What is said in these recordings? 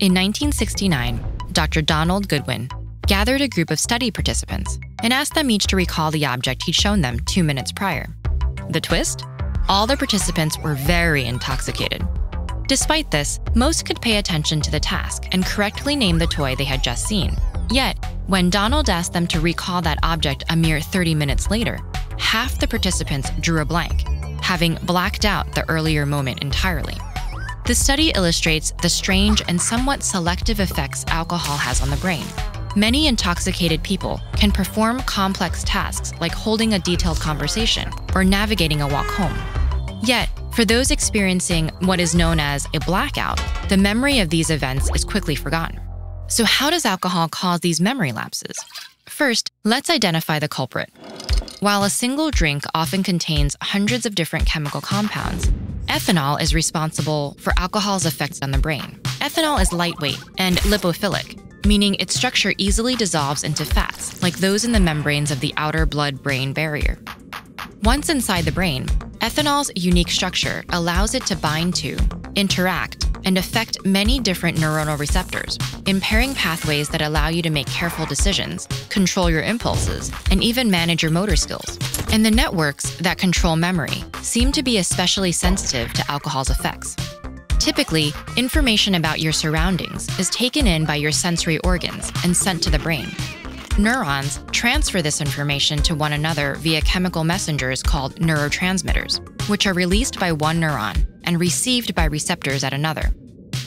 In 1969, Dr. Donald Goodwin gathered a group of study participants and asked them each to recall the object he'd shown them two minutes prior. The twist? All the participants were very intoxicated. Despite this, most could pay attention to the task and correctly name the toy they had just seen. Yet, when Donald asked them to recall that object a mere 30 minutes later, half the participants drew a blank, having blacked out the earlier moment entirely. The study illustrates the strange and somewhat selective effects alcohol has on the brain. Many intoxicated people can perform complex tasks like holding a detailed conversation or navigating a walk home. Yet, for those experiencing what is known as a blackout, the memory of these events is quickly forgotten. So, how does alcohol cause these memory lapses? First, let's identify the culprit. While a single drink often contains hundreds of different chemical compounds, ethanol is responsible for alcohol's effects on the brain. Ethanol is lightweight and lipophilic, meaning its structure easily dissolves into fats, like those in the membranes of the outer blood brain barrier. Once inside the brain, ethanol's unique structure allows it to bind to, interact, and affect many different neuronal receptors, impairing pathways that allow you to make careful decisions, control your impulses, and even manage your motor skills. And the networks that control memory seem to be especially sensitive to alcohol's effects. Typically, information about your surroundings is taken in by your sensory organs and sent to the brain. Neurons transfer this information to one another via chemical messengers called neurotransmitters, which are released by one neuron and received by receptors at another.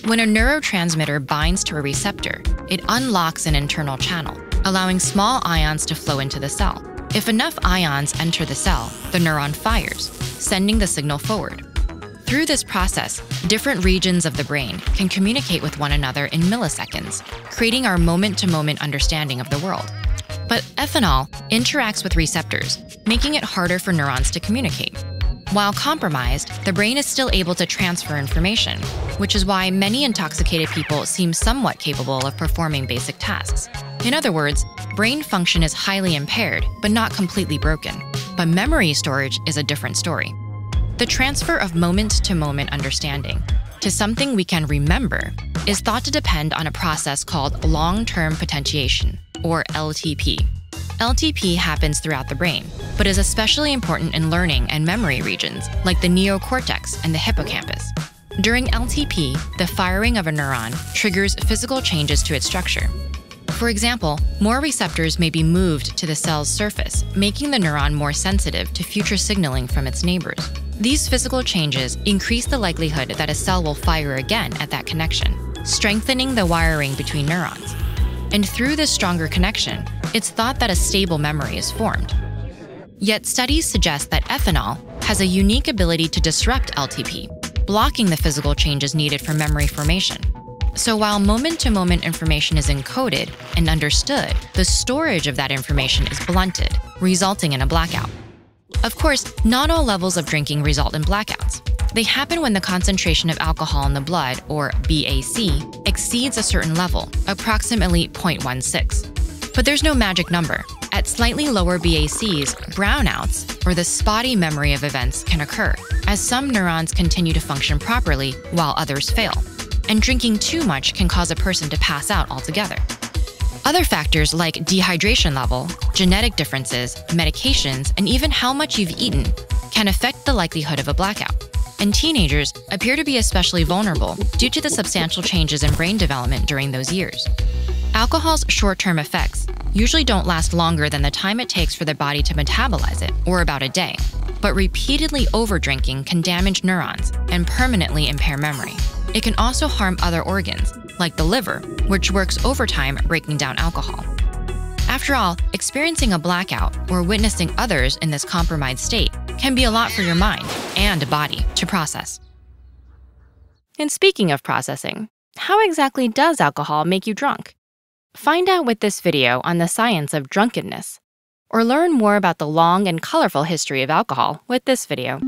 When a neurotransmitter binds to a receptor, it unlocks an internal channel, allowing small ions to flow into the cell. If enough ions enter the cell, the neuron fires, sending the signal forward. Through this process, different regions of the brain can communicate with one another in milliseconds, creating our moment to moment understanding of the world. But ethanol interacts with receptors, making it harder for neurons to communicate. While compromised, the brain is still able to transfer information, which is why many intoxicated people seem somewhat capable of performing basic tasks. In other words, brain function is highly impaired, but not completely broken. But memory storage is a different story. The transfer of moment to moment understanding to something we can remember is thought to depend on a process called long term potentiation, or LTP. LTP happens throughout the brain, but is especially important in learning and memory regions like the neocortex and the hippocampus. During LTP, the firing of a neuron triggers physical changes to its structure. For example, more receptors may be moved to the cell's surface, making the neuron more sensitive to future signaling from its neighbors. These physical changes increase the likelihood that a cell will fire again at that connection, strengthening the wiring between neurons. And through this stronger connection, it's thought that a stable memory is formed. Yet studies suggest that ethanol has a unique ability to disrupt LTP, blocking the physical changes needed for memory formation. So while moment to moment information is encoded and understood, the storage of that information is blunted, resulting in a blackout. Of course, not all levels of drinking result in blackouts. They happen when the concentration of alcohol in the blood, or BAC, exceeds a certain level, approximately 0.16. But there's no magic number. At slightly lower BACs, brownouts, or the spotty memory of events, can occur, as some neurons continue to function properly while others fail. And drinking too much can cause a person to pass out altogether. Other factors like dehydration level, genetic differences, medications, and even how much you've eaten can affect the likelihood of a blackout. And teenagers appear to be especially vulnerable due to the substantial changes in brain development during those years. Alcohol's short term effects usually don't last longer than the time it takes for the body to metabolize it, or about a day. But repeatedly overdrinking can damage neurons and permanently impair memory. It can also harm other organs, like the liver, which works overtime breaking down alcohol. After all, experiencing a blackout or witnessing others in this compromised state can be a lot for your mind and body to process. And speaking of processing, how exactly does alcohol make you drunk? Find out with this video on the science of drunkenness, or learn more about the long and colorful history of alcohol with this video.